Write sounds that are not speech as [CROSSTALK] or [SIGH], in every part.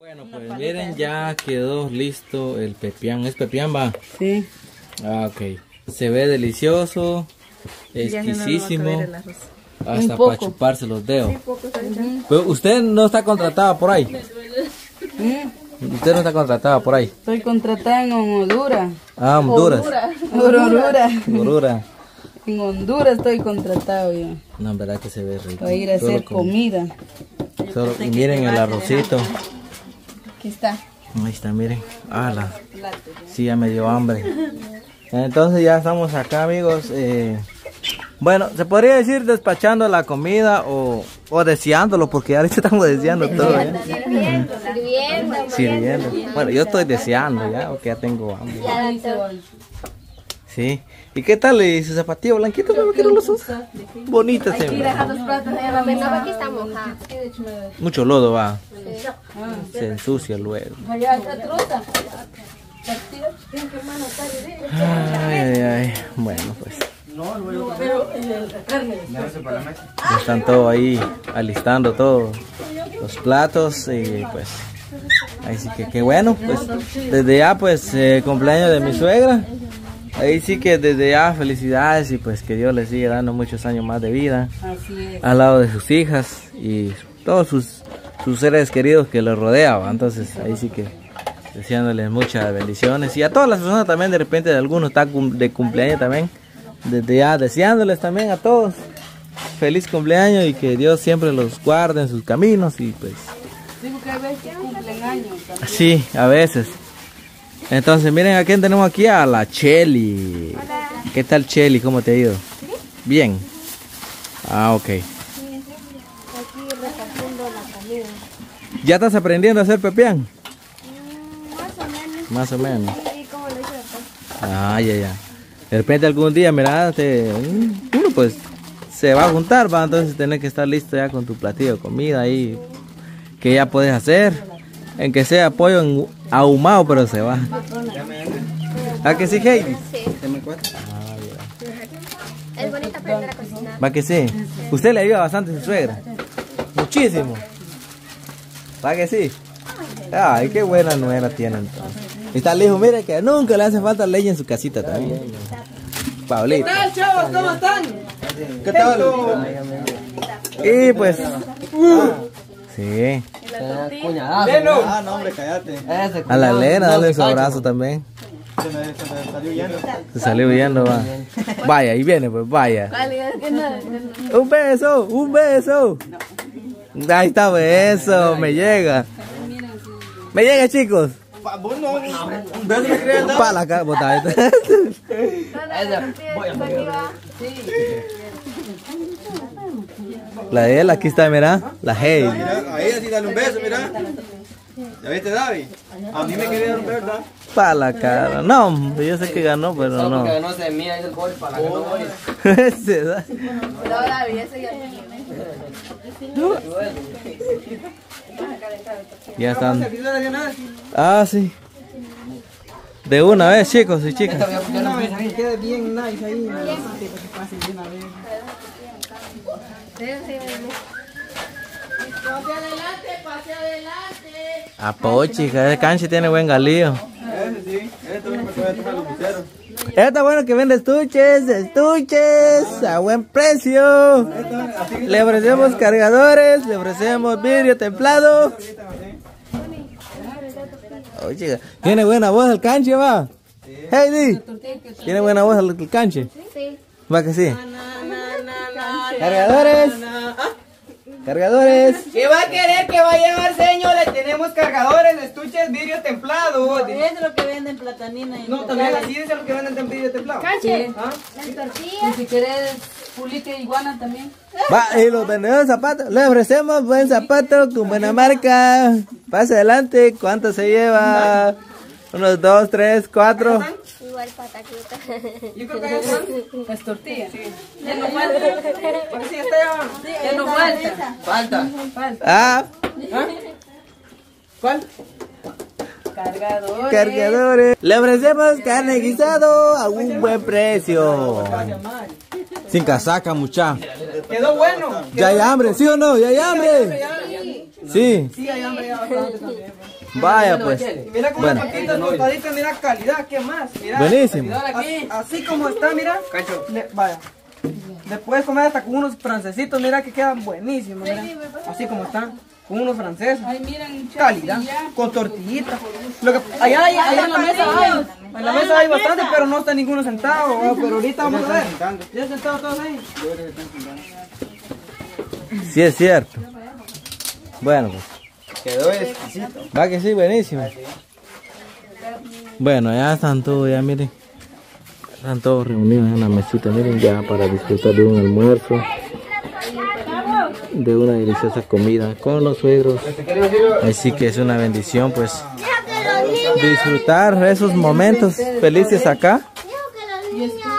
Bueno, pues miren, ya quedó listo el pepián. ¿Es pepián, va? Sí. Ah, ok. Se ve delicioso, exquisísimo. Hasta para chuparse los dedos. Pero usted no está contratada por ahí. Mm, Usted no está contratada por ahí. Estoy contratada en Honduras. Ah, Honduras. Honduras. Honduras. En Honduras estoy contratado yo. No, en verdad que se ve rico. Voy a ir a Solo hacer comida. solo- y miren el arrocito. Aquí está. Ahí está, miren. Ah, la- Sí, ya me dio hambre. Entonces ya estamos acá, amigos. eh, bueno, se podría decir despachando la comida o, o deseándolo, porque ahorita estamos deseando todo. ¿eh? Sirviendo. Sirviendo. Bueno, yo estoy deseando ya, porque ya tengo hambre. Sí. ¿Y qué tal eh, su zapatilla que no los usa? Bonitas, se ven. aquí está mojada. Mucho lodo va. Se ensucia luego. Ay, ay, ay. Bueno, pues. Ya están todos ahí alistando todos los platos y pues. Ahí sí que qué bueno, pues desde ya pues eh, cumpleaños de mi suegra. Ahí sí que desde ya felicidades y pues que Dios le siga dando muchos años más de vida Así es. al lado de sus hijas y todos sus, sus seres queridos que los rodeaban. Entonces ahí sí que deseándoles muchas bendiciones y a todas las personas también de repente de algunos está de cumpleaños también. Desde ya deseándoles también a todos feliz cumpleaños y que Dios siempre los guarde en sus caminos y pues a veces cumplen años. también. Sí, a veces. Entonces, miren a quién tenemos aquí, a la Cheli. ¿Qué tal Cheli? ¿Cómo te ha ido? Bien. Ah, ok. Aquí repartiendo la comida. ¿Ya estás aprendiendo a hacer pepián? Mm, Más o menos. Más o menos. Sí, como lo hice después. Ah, ya, ya. De repente algún día, mira, te- uno pues se va a juntar, va, entonces tener que estar listo ya con tu platillo de comida ahí, que ya puedes hacer, en que sea pollo en- ahumado, pero se va. ¿A que sí, Heidi? Sí. Es bonito aprender a cocinar. ¿Va que sí? ¿Usted le ayuda bastante a su suegra? Muchísimo. ¿Va que sí? Ay, qué buena nuera tiene entonces. Y está el hijo, mire que nunca le hace falta leña en su casita también. Pablito. ¿Qué tal, chavos? ¿Cómo están? ¿Qué tal? Y pues... Sí. Ah, no, hombre, cállate. A la Elena, dale su abrazo también. Se me, se me salió huyendo. Se salió huyendo, va. Vaya, ahí viene, pues vaya. Un beso, un beso. Ahí está, beso, me llega. Me llega, chicos. Vos no, un beso me querías dar. Pa' la cara, botadita. [LAUGHS] La de él, aquí está, mira. La Heidi. Mira, a ella sí dale un beso, mira. ¿Ya viste, David? A mí me quería dar un beso, ¿verdad? Pa' la cara. No, yo sé que ganó, pero no. [LAUGHS] no se mira ahí el gol para que no voy. Se da. Ya están. Ah, sí. De una vez, chicos y chicas. Bien nice ahí. A Pochi, que el canche tiene buen galío. Ese sí, ese. Está bueno que vende estuches, estuches a buen precio. Le ofrecemos cargadores, le ofrecemos vidrio templado. Oye, tiene buena voz el canche, va. Heidi, tiene buena voz el, canche. Va que sí. Cargadores. Cargadores. ¿Qué va a querer que va a llevar, señor? Le tenemos cargadores, estuches, vidrio templado. Es lo que venden platanina. y No, también así es lo que venden en vidrio templado. Sí. ¿Ah? Las si quieres pulite iguana también. Va, y los vendedores de zapatos, le ofrecemos buen zapato con buena marca. Pase adelante, ¿cuánto se lleva? Unos dos, tres, cuatro. Igual pataquita. Yo creo que están. Las tortillas. Ya no falta. Ahora sí, está ya. Ya no falta. Falta. Ah, ¿Cuál? Cargadores. cargadores. Le ofrecemos carne guisado a un buen precio. Sin casaca, mucha. Quedó bueno. Ya hay hambre, ¿sí o no? Ya hay hambre. Sí, Sí, allá hambre ya bastante también. Vaya pues. Mira cómo Bueno. tostaditas, mira calidad, ¿qué más? Mira, Buenísimo. Así, así como está, mira. Le- vaya. Le puedes comer hasta con unos francesitos, mira que quedan buenísimos, mira. Así como están, con unos franceses. Ay, miren, chef, Calidad, con tortillitas. Lo que, allá, hay- allá en la mesa hay, en la mesa hay bastante, pero no está ninguno sentado. Pero ahorita vamos a ver. ¿Ya sentados todos ahí? Sí, es cierto. Bueno, pues. Quedó exquisito. Va que sí, buenísimo. Bueno, ya están todos, ya miren. Están todos reunidos en la mesita, miren, ya para disfrutar de un almuerzo. De una deliciosa comida con los suegros. Así que es una bendición, pues, disfrutar esos momentos felices acá.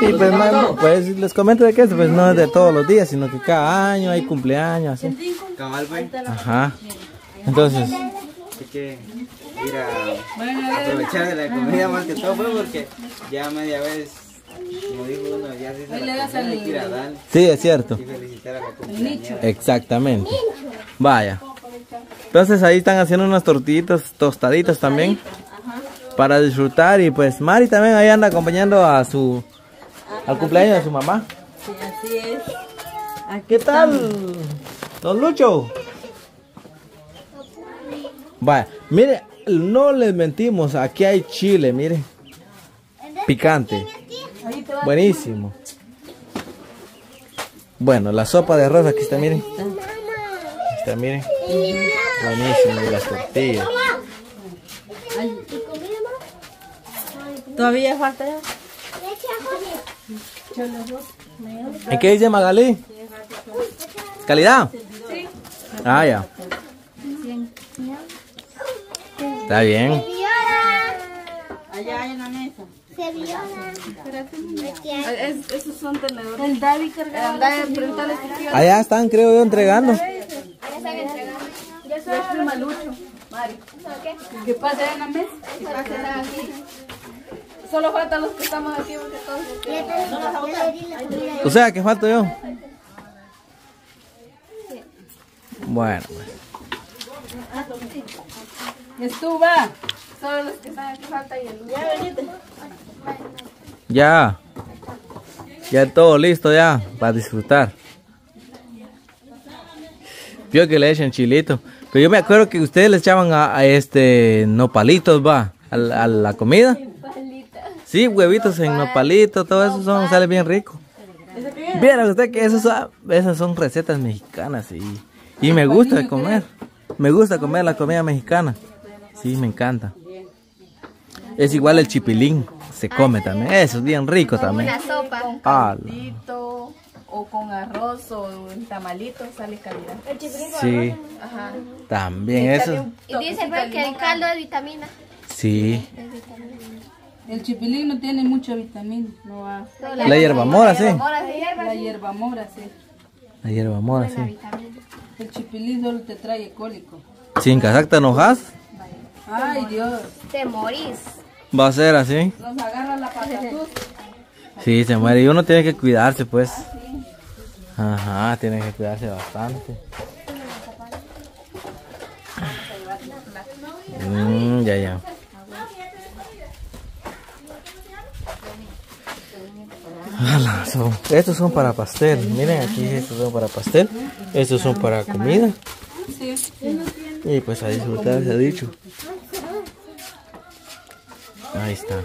Y pues, pues les comento de que esto pues no es de todos los días, sino que cada año hay cumpleaños, así. Ajá. Entonces, Hay que ir a aprovechar de la comida más que todo, pues, porque ya media vez, como dijo uno, ya se hizo la comida, hay que ir a dar sí, es cierto. y felicitar a la compañera. Exactamente. Vaya. Entonces ahí están haciendo unas tortillitas tostaditas también. Para disfrutar y pues Mari también ahí anda acompañando a su al cumpleaños de su mamá. Sí, así es. ¿Qué tal? Don Lucho. Vaya, mire, no les mentimos, aquí hay chile, mire. Picante. Buenísimo. Bueno, la sopa de arroz aquí está, miren. Aquí está, miren. Buenísimo, y las tortillas. Todavía falta ya. ¿Y qué dice Magalí? ¿Calidad? Ah, ya. Está bien. Allá en la mesa. Es, esos son tenedores. el David cargado. Allá están, creo yo, entregando. Ya están entregando. Ya es prima Lucho. Mari. ¿Qué pasa allá en la mesa? están aquí. Solo faltan los que estamos aquí porque todos. O sea, que falto yo. Bueno, pues. Estuva. Solo los que están aquí falta y el Ya venite. Ya. Ya todo listo ya para disfrutar. Vio que le echan chilito. Pero yo me acuerdo que ustedes le echaban a, a este nopalitos, va, a, la- a la comida. Sí, huevitos en nopalitos, todo eso son, sale bien rico. Vieron usted que esos son- esas son recetas mexicanas y, y me gusta comer. Me gusta comer la comida mexicana. Sí, me encanta. Es igual el chipilín, se come también. Eso es bien rico también. Una sopa. Ah, Caldito o con arroz o en tamalito sale calidad. El chipilín con sí, arroz. Ajá. también eso. Y dice pues, que el caldo es vitamina. Sí, El chipilín no tiene mucha vitamina. No va. la hierba mora, sí. La hierba mora, sí. La hierba mora, sí. Vitamina. El chipilín solo te trae cólico. Si en Kazak te enojas, Ay, Dios. Te morís. va a ser así. Nos agarra la patatús. Sí, se muere. Y uno tiene que cuidarse, pues. Ajá, tiene que cuidarse bastante. Mm, ya, ya. Son- estos son para pastel. Miren aquí, estos son para pastel. Estos son para comida. Y pues a disfrutar se ha dicho. Ahí está.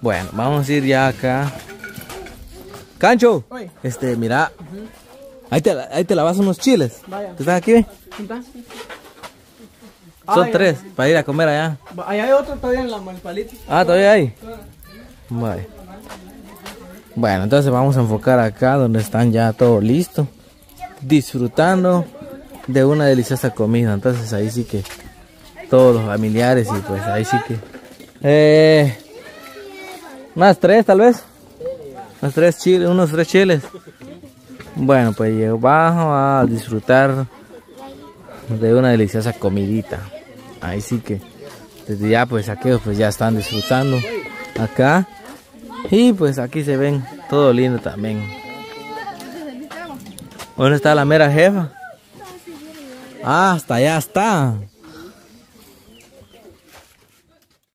Bueno, vamos a ir ya acá. Cancho, este, mira. Ahí te, ahí te lavas unos chiles. Vaya. ¿Tú estás aquí? Son tres para ir a comer allá. Allá hay otro todavía en la el palito. Ah, todavía hay. Vale. Bueno, entonces vamos a enfocar acá donde están ya todo listo. Disfrutando de una deliciosa comida. Entonces ahí sí que todos los familiares y pues ahí sí que... Eh, unas tres tal vez. Unos tres chiles, unos tres chiles. Bueno, pues yo bajo a disfrutar de una deliciosa comidita. Ahí sí que desde ya pues aquellos pues ya están disfrutando acá. Y pues aquí se ven todo lindo también. ¿Dónde está la mera jefa? Ah, hasta allá está.